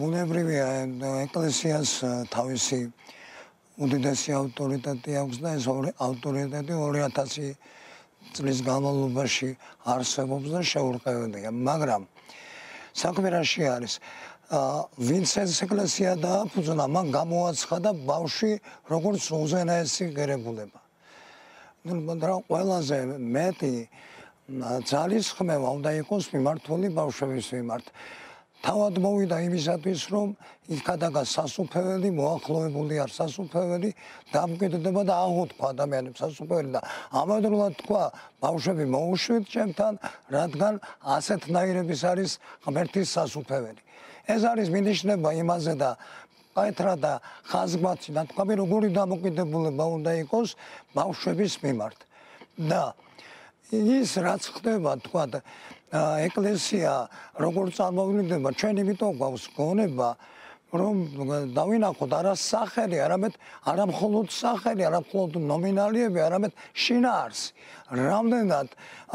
ბუნებრივია ეკლესიას თავისი უდიდესი ავტორიტეტი აქვს და ეს ავტორიტეტი 2000 წლის განმავლობაში არსებობს და შეურყევადია, მაგრამ საქმე რაში არის? აა ვინც ეს ეკლესია დააფუძნა, მან გამოაცხადა ბავში როგორც უზენაესი ღირებულება. ნუ მაგრამ ყველაზე მეტი ძალისხმევა უნდა იყოს მიმართული ბავშვების მიმართ. თავად მოვიდა იმისათვის, რომ იქ გადაგა სასუფეველი მოახლოებული არ სასუფეველი დამკვიდრდება და აღუთქვა ადამიანებს სასუფეველი და ამავდროულად თქვა ბავშვები მოუშვით ჩემთან, რადგან ასეთნაირების არის ღმერთის სასუფეველი. ეს არის მინიშნება იმაზე და პეტრა და ხაზგმათი და თქვა როგორი დამკვიდრებულება უნდა იყოს ბავშვების მიმართ. და ის რაც ხდება თქვა ეკლესია როგორ წარმოვიდება ჩვენ იმიტომ გვაქვს გონება რომ დავინახოთ არა სახელი არამედ არა მხოლოდ სახელი არა მხოლოდ ნომინალიები არამედ შინაარსი. რამდენად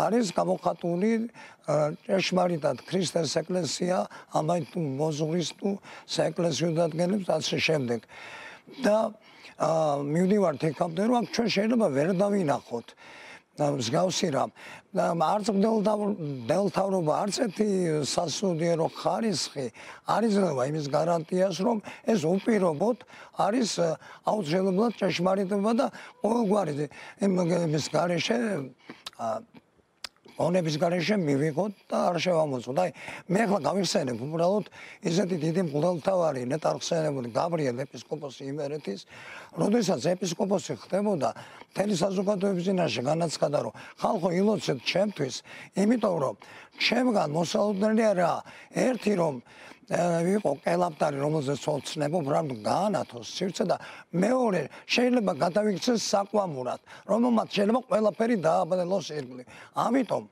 არის გამოხატული ჭეშმარიტად ქრისტეს ეკლესია ამაი თუ მოზღვის თუ საეკლესიო დადგენებს ასე შემდეგ. და მივდივართ ეკამდე რომ ჩვენ შეიძლება ვერ დავინახოთ მსგავსი და არც დელთავრობა არც ერთი სასულიერო ხარისხი არ იძლევა იმის გარანტიას რომ ეს უპირობოდ არის აუცილებლად ჭეშმარიტება და ყოველგვარი იმის გარეშე ონების გარეშე მივიღოთ და არ შევამოწმოთ. აი, მე ახლა გავიხსენებ უბრალოდ ისეთი დიდი მღვდელთავარი ნეტარხსენებული გაბრიელ ეპისკოპოსი იმერეთის, როდესაც ეპისკოპოსი ხდებოდა თელი საზოგადოების წინაშე განაცხადა, რომ ხალხო ილოცეთ ჩემთვის, იმიტომ რომ ჩემგან მოსაუბრელია რა, ერთი რომ ვიყო ყელაპტარი რომელზეც ოცნებობ რამ გაანათოს სივრცე და მეორე შეიძლება გადავიქცეს საკვამურად რომელმაც შეიძლება ყველაფერი დააბადელოს ირგვლივ ამიტომ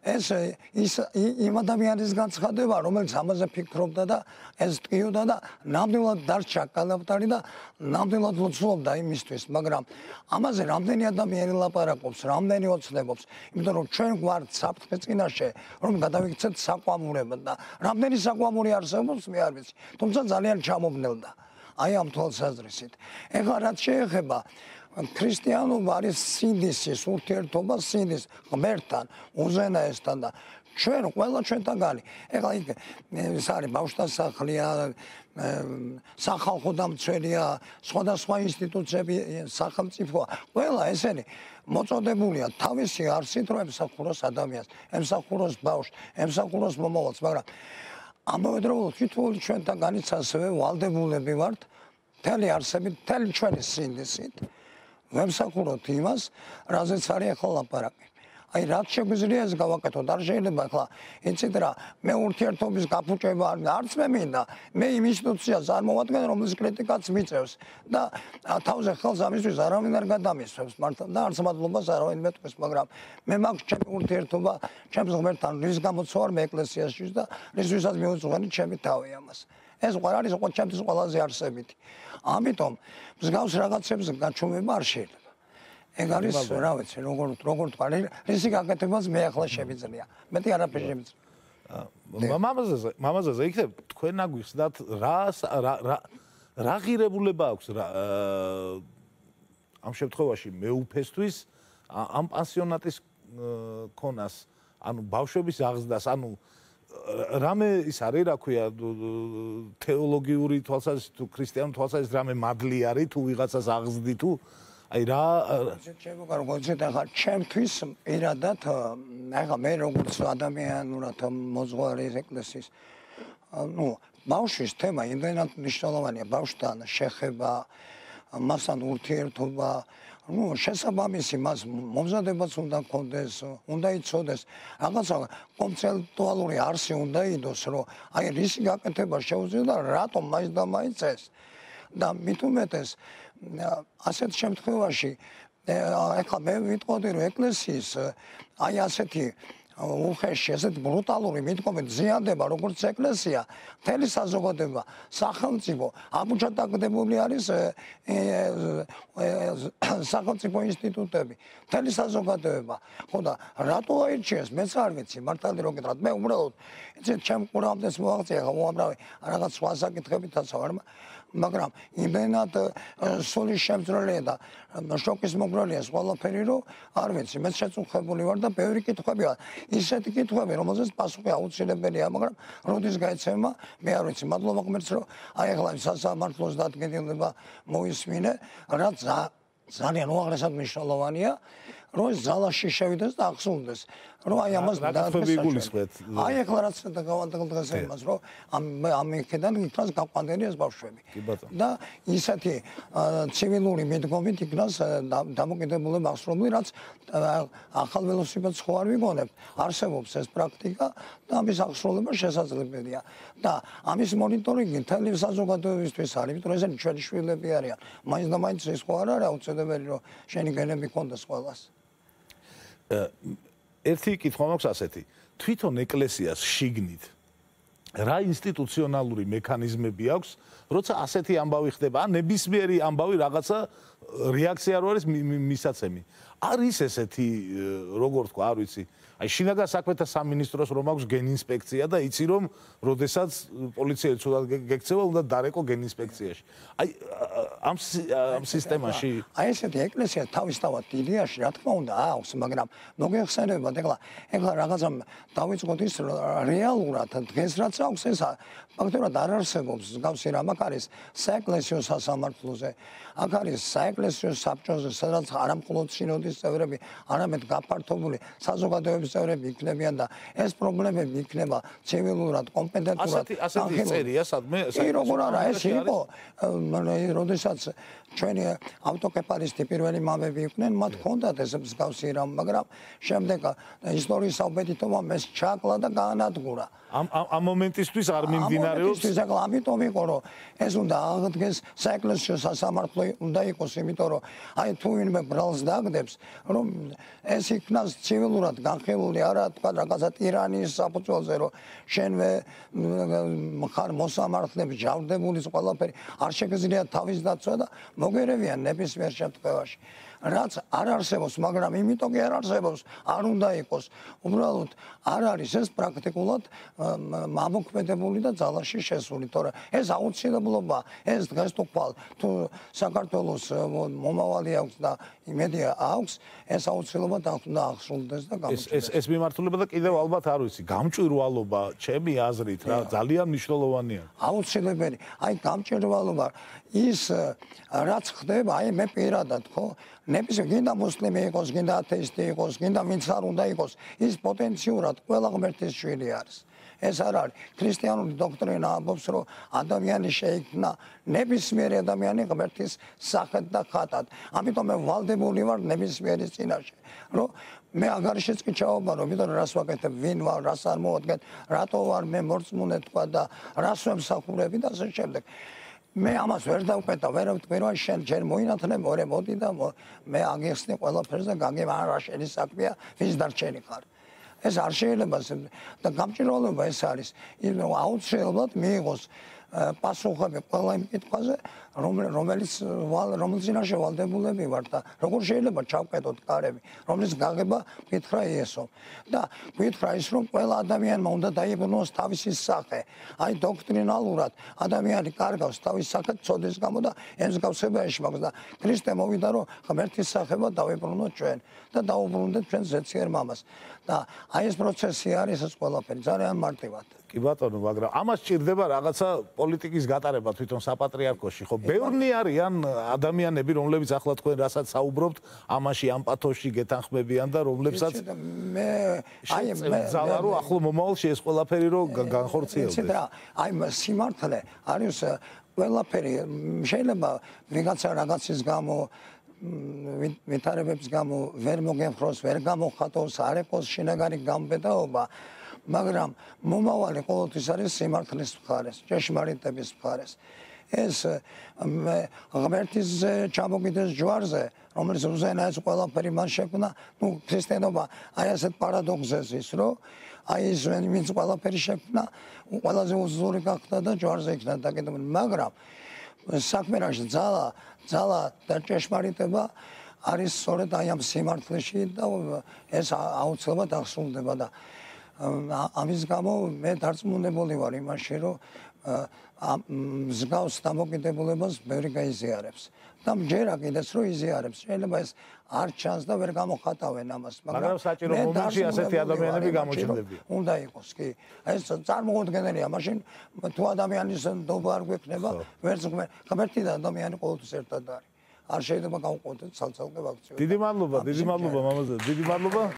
ეს ის იმ ადამიანის განცხადება, რომელიც ამაზე ფიქრობდა და ეს ტყიოდა და ნამდვილად დარჩა კალაპტარი და ნამდვილად ლოცულობდა იმისთვის, მაგრამ ამაზე რამდენი ადამიანი ლაპარაკობს, რამდენი ოცნებობს, იმიტომ რომ ჩვენ გვართ საფრთხე წინაშე, რომ გადავიქცეთ საყვამურება და რამდენი საყვამური არსებობს, მე არ ვიცი, თუმცა ძალიან ჩამობნელდა. აი ამ თვალსაზრისით. ეხლა რაც შეეხება ქრისტიანობა არის სინდისის ურთიერთობა სინდის ღმერთთან, უზენაესთან და ჩვენ ყველა ჩვენთანგანი. ეხლა იქ ეს არის ბავშვთა სახლია, სახალხო დამცველია, სხვადასხვა ინსტიტუციები, სახელმწიფოა. ყველა ესენი მოწოდებულია თავისი არსით, რომ ემსახუროს ადამიანს, ემსახუროს ბავშვს, ემსახუროს მომავალს, მაგრამ ამავდროულად თვითონ ჩვენთანგანიც ასევე ვალდებულები ვართ თელი არსებით, თელი ჩვენი სინდისით. ვემსახუროთ იმას, რაზეც არის ახლა ლაპარაკი. აი რა შეგვიძლია ეს გავაკეთოთ? არ შეიძლება ახლა იცით რა, მე ურთიერთობის გაფუჭება არც მე მინდა. მე იმ ინსტიტუციას არ მოვადგენ, რომელიც კრიტიკაც მიწევს და თავზე ხელს ამისთვის არავინ არ გადამისვებს მართლა და არც მადლობას არავინ მეტყვის, მაგრამ მე მაქვს ჩემი ურთიერთობა ჩემს ღმერთთან, რის გამოც ვარ მე ეკლესიაში და რისთვისაც მიუძღვენი ჩემი თავი ამას. ეს ყარ არის ყო ჩემთვის ყველაზე არსებითი. ამიტომ მსგავს რაღაცებს გაჩვენება არ შეიძლება. ეგ არის რა ვიცი, როგორ როგორ თქვა, ისი გაკეთებას მე ახლა შემიძლია. მეტი არაფერი შემიძლია. მამაზაზე, მამაზაზე იქნებ თქვენ აგვიხსნათ რა რა რა ღირებულება აქვს რა ამ შემთხვევაში მეუფესთვის ამ პანსიონატის ქონას, ანუ ბავშვების აღზრდას, ანუ რამე ის არის რა ქვია თეოლოგიური თვალსაზრისით თუ ქრისტიანული თვალსაზრისით რამე მადლი არის თუ ვიღაცას აღზრდი თუ? აი რა კარგო ზედა ხარ ჩემთვის პირადად ახლა მე როგორც ადამიანურად მოძღვარი ეკლესიის ну ბავშვის თემა იმდენად მნიშვნელოვანია. ბავშვთან შეხება მასთან ურთიერთობა ну შესაბამისი მას მომზადებაც უნდა კონდეს, უნდა იცოდეს. რაღაცა კონცეპტუალური არსი უნდა იდოს, რომ აი რისი გაკეთება შეუძლია და რატომ მაინც და მაინც ეს. და მით უმეტეს ასეთ შემთხვევაში ეხლა მე ვიტყოდი რომ ეკლესიის აი ასეთი უხეში ესეთ ბრუტალური მიდგომით ზიანდება როგორც ეკლესია, მთელი საზოგადოება, სახელმწიფო, ამოჩატაგდებული არის სახელმწიფო ინსტიტუტები, მთელი საზოგადოება. ხო და რატო აირჩიეს? მეც არ ვიცი, მართალი რო გითხრათ, მე უბრალოდ ეს ჩემ ყურამდეს მოაღწია, ხო უამრავი რაღაც სხვა საკითხებითაც ვარ, მაგრამ იმენად სული შემძრელია და შოკის მოგრალია ყველაფერი რომ არ ვიცი მე შეწუხებული ვარ და ბევრი კითხვებია ისეთი კითხვები რომელზეც პასუხი აუცილებელია მაგრამ როდის გაიცემა მე არ ვიცი. მადლობა ღმერთს რომ აი ახლა სასამართლოს დადგენილება მოისმინე რაც ძალიან უაღრესად მნიშვნელოვანია რომ ზალაში შევიდეს და ახსოვდეს რომ აი ამას გულისხმეთ? აი ახლა რაც გავანდაგალ დღეს იმას რომ ამ ამ იქიდან იქნას გაყვანილი ეს ბავშვები. და ისეთი ცივილური მედგომით იქნას დამოკიდებული მახსრომლი რაც ახალ ველოსიპედს ხო არ ვიგონებ. არსებობს ეს პრაქტიკა და ამის აღსრულება შესაძლებელია. და ამის მონიტორინგი თელი საზოგადოებისთვის არის იმიტომ რომ ესენი ჩვენი შვილები არიან. მაინც და მაინც ის ხო არ არის აუცილებელი რომ შენი გენები კონდეს ყოველას ერთი კითხვა მაქვს ასეთი. თვითონ ეკლესიას შიგნით რა ინსტიტუციონალური მექანიზმები აქვს, როცა ასეთი ამბავი ხდება, ან ნებისმიერი ამბავი რაღაცა რეაქცია რო არის მისაცემი. არის ესეთი როგორ თქვა, არ ვიცი, აი შინაგან საქმეთა სამინისტროს რომ აქვს გენინსპექცია და იცი რომ როდესაც პოლიცია ცუდად გეკცევა უნდა დარეკო გენინსპექციაში აი ამ ამ სისტემაში აი ესეთი ეკლესია თავისთავად დილიაში რა თქმა უნდა აქვს მაგრამ მოგეხსენებათ ეხლა ეხლა რაღაცა დავიწყოთ ის რეალურად დღეს რაც აქვს ეს ფაქტობრივად არ არსებობს. გავსი რა მაგ არის საეკლესიო სასამართლოზე აქ არის საეკლესიო საბჭოზე სადაც არამხოლოდ სინოდის წევრები არამედ გაფართოებული საზოგადოების წევრები იქნებიან და ეს პრობლემები იქნება ცივილურად კომპეტენტურად ასეთი ასეთი წერია სადმე ეს როგორ არა ეს იყო როდესაც ჩვენი ავტოკეპარისტი პირველი მამები იყვნენ მათ ჰქონდათ ეს მსგავსი რამ მაგრამ შემდეგ ისტორიის საუბედითობა მეს ჩაკლა და გაანადგურა. ამ ამ მომენტისთვის არ მიმდინარეობს ის აკლა ამიტომ იყო რომ ეს უნდა აღდგეს საეკლესიო სასამართლო უნდა იყოს იმიტომ რომ აი თუ ვინმე ბრალს დაგდებს რომ ეს იქნას ცივილურად განხილული არა თქვა რაღაცა ტირანის საფუძველზე რომ შენვე მხარ მოსამართლებს ჯავდებული ყველაფერი არ შეგიძლია თავის დაცვა და მოგერევიან ნებისმიერ შემთხვევაში რაც არ არსებობს, მაგრამ იმიტომ კი არ არსებობს, არ უნდა იყოს. უბრალოდ არ არის ეს პრაქტიკულად მამოქმედებული და ძალაში შესული, თორე ეს აუცილებლობა, ეს დღეს თუ ხვალ თუ საქართველოს მომავალი აქვს და იმედია აქვს, ეს აუცილებლობა უნდა ახსოვდეს და გამოჩნდეს. ეს ეს მიმართულება და კიდევ ალბათ არ ვიცი, გამჭვირვალობა, ჩემი აზრით რა, ძალიან მნიშვნელოვანია. აუცილებელი. აი გამჭვირვალობა ის რაც ხდება, აი მე პირადად ხო ნების გინდა მუსლიმი იყოს, გინდა ათეისტი იყოს, გინდა ვინც არ უნდა იყოს, ის პოტენციურად ყველა ღმერთის შვილი არის. ეს არ არის ქრისტიანული დოქტრინა ამბობს, რომ ადამიანი შეიქმნა ნებისმიერი ადამიანი ღმერთის სახით და ხატად. ამიტომ მე ვალდებული ვარ ნებისმიერი წინაშე, რომ მე აგარშეც კი ჩავაბარო, იმიტომ რას ვაკეთებ, ვინ ვარ, რას არ მოვადგენ, რატო ვარ მე მორწმუნე თქვა და რას ვემსახურები და ასე შემდეგ. მე ამას ვერ დავკეთა, ვერ ვთქვი შენ ჯერ მოინათლე, მორე მოდი და მე აგიხსნი ყველაფერს და გაგება რა შენი საქმეა, ვის დარჩენი ხარ. ეს არ შეიძლება და გამჭირვალობა ეს არის. ის აუცილებლად მიიღოს პასუხები ყველა იმ კითხვაზე, რომელიც რომელიც ინაშე ვალდებულები ვარ და როგორ შეიძლება ჩავკეტოთ კარები, რომელიც გაგება კითხრა იესო. და კითხრა ის რომ ყველა ადამიანმა უნდა დაიბრუნოს თავისი სახე. აი დოქტრინალურად ადამიანი კარგავს თავის სახეს წოდეს გამო და ემსგავსებაში მაგას და ქრისტე მოვიდა რომ ღმერთის სახება დავიბრუნოთ ჩვენ და დაუბრუნდეთ ჩვენ ზეციერ მამას. და აი ეს პროცესი არის ეს ყველაფერი ძალიან მარტივად. კი ბატონო, მაგრამ ამას ჭირდება რაღაცა პოლიტიკის გატარება თვითონ საპატრიარქოში, ხო? ბევრნი არიან ადამიანები, რომლებიც ახლა თქვენ რასაც საუბრობთ, ამაში ამ პათოში გეთანხმებიან და რომლებსაც მე აი მე ზალა რო ახლო მომავალში ეს ყველაფერი რო განხორციელდეს. ისე რა, აი სიმართლე არის ყველაფერი შეიძლება ვიღაცა რაღაცის გამო ვითარებებს გამო ვერ მოგენხროს, ვერ გამოხატოს, არ ეყოს შინაგანი გამბედაობა. მაგრამ მომავალი ყოველთვის არის სიმართლის მხარეს, ჭეშმარიტების მხარეს. ეს მე ღმერთის ჩამოგიდეს ჯვარზე, რომელიც უზენაეს ყველაფერი მას შექმნა, ну, ქრისტიანობა აი ასეთ პარადოქსებს ის, რომ აი ის ვინც ყველაფერი შექმნა, ყველაზე უზური გახდა და ჯვარზე იქნა დაკიდებული, მაგრამ საქმე რაში ძალა, ძალა და ჭეშმარიტება არის სწორედ აი ამ სიმართლეში და ეს აუცილებლად აღსრულდება და ამის გამო მე დარწმუნებული ვარ იმაში, რომ მსგავს დამოკიდებულებას ბევრი გაიზიარებს. და მჯერა კიდეც რომ იზიარებს. შეიძლება ეს არ ჩანს და ვერ გამოხატავენ ამას, მაგრამ საჭირო მომენტში ასეთი ადამიანები გამოჩნდებიან. უნდა იყოს კი. ეს წარმოუდგენელია, მაშინ თუ ადამიანის ნდობა არ გვექნება, ვერც ღმერთი და ადამიანი ყოველთვის ერთად არის. არ შეიძლება გავყოთ ცალ-ცალკე ვაქციო. დიდი მადლობა, დიდი მადლობა მამაზე, დიდი მადლობა.